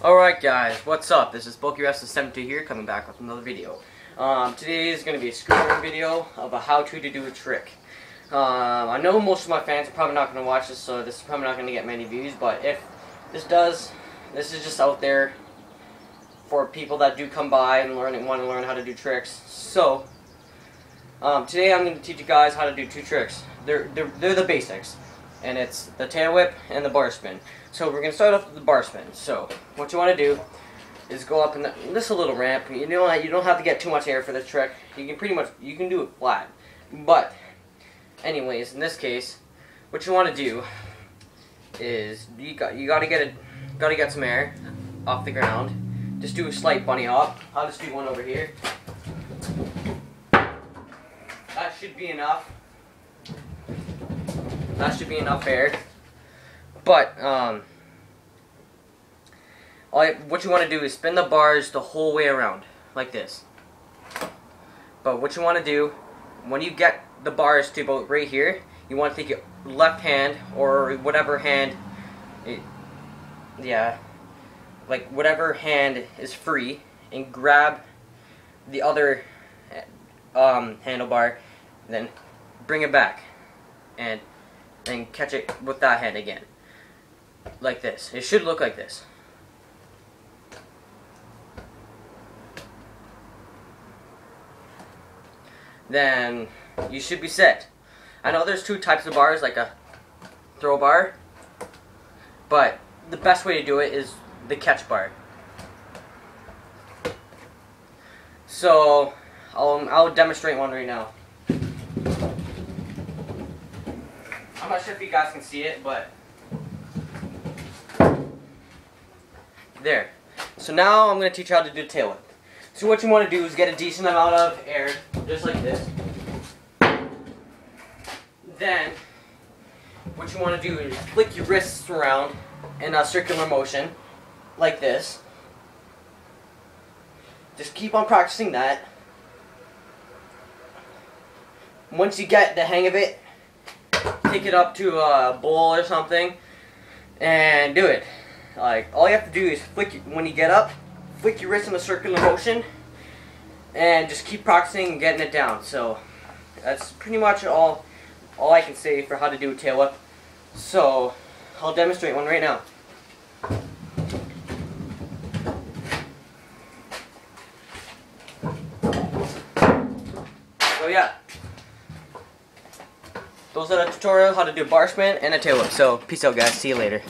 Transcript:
Alright guys, what's up? This is PokeWrestler72 here, coming back with another video. Um, today is going to be a screwing video of a how-to to do a trick. Um, I know most of my fans are probably not going to watch this, so this is probably not going to get many views, but if this does, this is just out there for people that do come by and learn and want to learn how to do tricks. So, um, today I'm going to teach you guys how to do two tricks. They're, they're, they're the basics and it's the tail whip and the bar spin. So we're going to start off with the bar spin. So what you want to do is go up in the, this a little ramp. You don't you don't have to get too much air for this trick. You can pretty much you can do it flat. But anyways, in this case, what you want to do is you got you got to get a got to get some air off the ground. Just do a slight bunny hop. I'll just do one over here. That should be enough. That should be enough air. But, um, all what you want to do is spin the bars the whole way around, like this. But what you want to do, when you get the bars to about right here, you want to take your left hand, or whatever hand, it, yeah, like whatever hand is free, and grab the other um, handlebar, then bring it back. And and catch it with that hand again. Like this. It should look like this. Then you should be set. I know there's two types of bars, like a throw bar, but the best way to do it is the catch bar. So, I'll, I'll demonstrate one right now. I'm not sure if you guys can see it, but there. So now I'm going to teach you how to do tail whip. So what you want to do is get a decent amount of air, just like this. Then, what you want to do is flick your wrists around in a circular motion, like this. Just keep on practicing that. Once you get the hang of it, pick it up to a bowl or something and do it. Like all you have to do is flick when you get up, flick your wrist in a circular motion and just keep practicing and getting it down. So that's pretty much all all I can say for how to do a tail whip. So I'll demonstrate one right now. So yeah. Those are the tutorial how to do bar spin and a tail whip. So peace out guys. See you later.